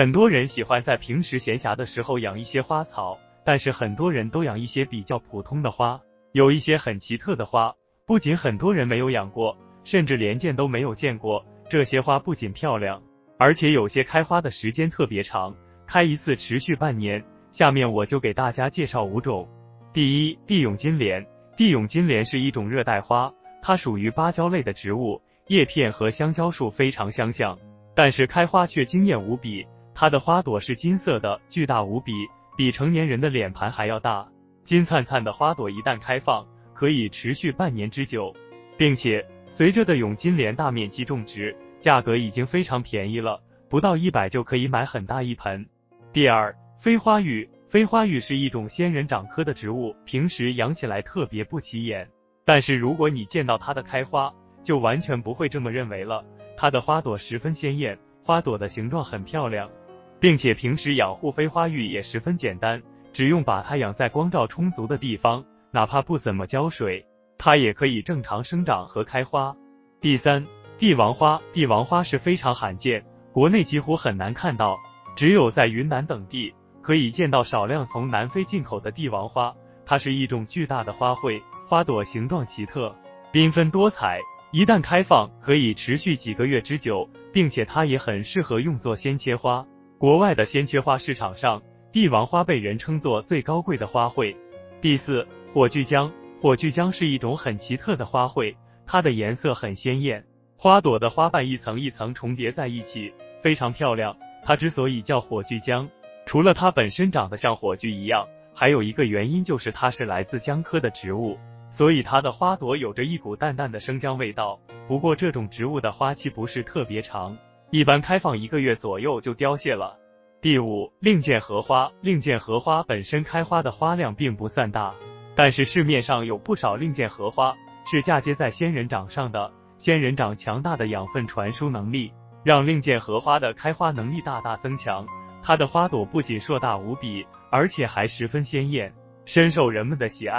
很多人喜欢在平时闲暇的时候养一些花草，但是很多人都养一些比较普通的花。有一些很奇特的花，不仅很多人没有养过，甚至连见都没有见过。这些花不仅漂亮，而且有些开花的时间特别长，开一次持续半年。下面我就给大家介绍五种。第一，地涌金莲。地涌金莲是一种热带花，它属于芭蕉类的植物，叶片和香蕉树非常相像，但是开花却惊艳无比。它的花朵是金色的，巨大无比，比成年人的脸盘还要大。金灿灿的花朵一旦开放，可以持续半年之久，并且随着的涌金莲大面积种植，价格已经非常便宜了，不到一百就可以买很大一盆。第二，飞花玉。飞花玉是一种仙人掌科的植物，平时养起来特别不起眼，但是如果你见到它的开花，就完全不会这么认为了。它的花朵十分鲜艳，花朵的形状很漂亮，并且平时养护飞花玉也十分简单，只用把它养在光照充足的地方，哪怕不怎么浇水，它也可以正常生长和开花。第三，帝王花，帝王花是非常罕见，国内几乎很难看到，只有在云南等地。可以见到少量从南非进口的帝王花，它是一种巨大的花卉，花朵形状奇特，缤纷多彩。一旦开放，可以持续几个月之久，并且它也很适合用作鲜切花。国外的鲜切花市场上，帝王花被人称作最高贵的花卉。第四，火炬姜。火炬姜是一种很奇特的花卉，它的颜色很鲜艳，花朵的花瓣一层一层重叠在一起，非常漂亮。它之所以叫火炬姜。除了它本身长得像火炬一样，还有一个原因就是它是来自姜科的植物，所以它的花朵有着一股淡淡的生姜味道。不过这种植物的花期不是特别长，一般开放一个月左右就凋谢了。第五，令箭荷花。令箭荷花本身开花的花量并不算大，但是市面上有不少令箭荷花是嫁接在仙人掌上的。仙人掌强大的养分传输能力，让令箭荷花的开花能力大大增强。它的花朵不仅硕大无比，而且还十分鲜艳，深受人们的喜爱。